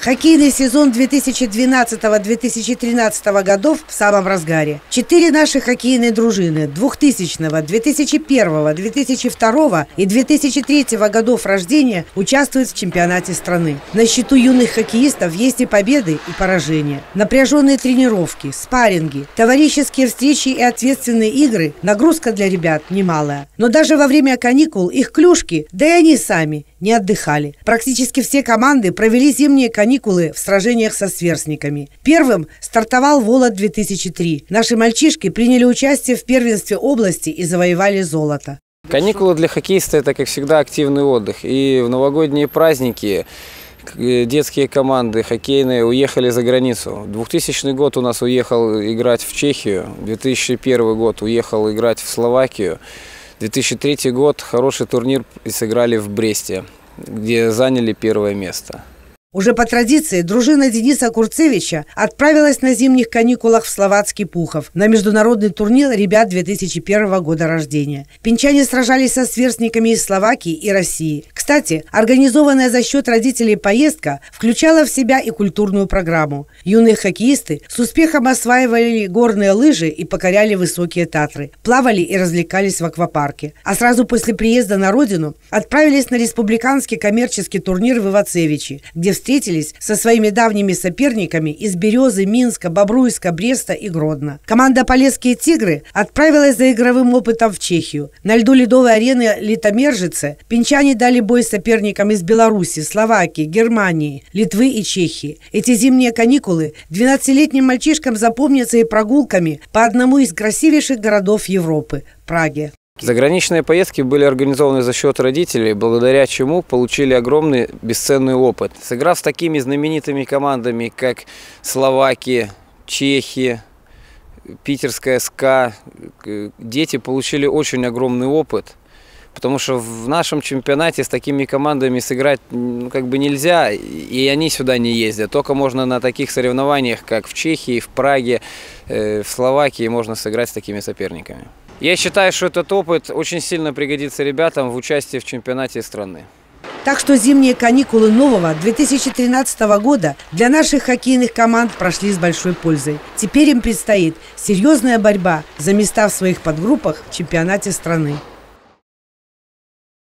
Хоккейный сезон 2012-2013 годов в самом разгаре. Четыре наши хоккейные дружины 2000, 2001, 2002 и 2003 годов рождения участвуют в чемпионате страны. На счету юных хоккеистов есть и победы, и поражения. Напряженные тренировки, спарринги, товарищеские встречи и ответственные игры – нагрузка для ребят немалая. Но даже во время каникул их клюшки, да и они сами, не отдыхали. Практически все команды провели зимние каникулы в сражениях со сверстниками. Первым стартовал «Волод-2003». Наши мальчишки приняли участие в первенстве области и завоевали золото. Каникулы для хоккеиста – это, как всегда, активный отдых. И в новогодние праздники детские команды хоккейные уехали за границу. 2000 год у нас уехал играть в Чехию, 2001 год уехал играть в Словакию. 2003 год хороший турнир сыграли в Бресте, где заняли первое место. Уже по традиции дружина Дениса Курцевича отправилась на зимних каникулах в Словацкий Пухов на международный турнир ребят 2001 года рождения. Пинчане сражались со сверстниками из Словакии и России. Кстати, организованная за счет родителей поездка включала в себя и культурную программу. Юные хоккеисты с успехом осваивали горные лыжи и покоряли высокие Татры, плавали и развлекались в аквапарке. А сразу после приезда на родину отправились на республиканский коммерческий турнир в Ивацевичи, где встретились со своими давними соперниками из Березы, Минска, Бобруйска, Бреста и Гродно. Команда «Полесские тигры» отправилась за игровым опытом в Чехию. На льду ледовой арены Литомержице пинчане дали бой соперникам из Беларуси, Словакии, Германии, Литвы и Чехии. Эти зимние каникулы 12-летним мальчишкам запомнятся и прогулками по одному из красивейших городов Европы – Праге. Заграничные поездки были организованы за счет родителей, благодаря чему получили огромный бесценный опыт. Сыграв с такими знаменитыми командами, как Словакия, Чехия, Питерская СКА, дети получили очень огромный опыт – потому что в нашем чемпионате с такими командами сыграть ну, как бы нельзя, и они сюда не ездят. Только можно на таких соревнованиях, как в Чехии, в Праге, э, в Словакии, можно сыграть с такими соперниками. Я считаю, что этот опыт очень сильно пригодится ребятам в участии в чемпионате страны. Так что зимние каникулы нового 2013 года для наших хоккейных команд прошли с большой пользой. Теперь им предстоит серьезная борьба за места в своих подгруппах в чемпионате страны.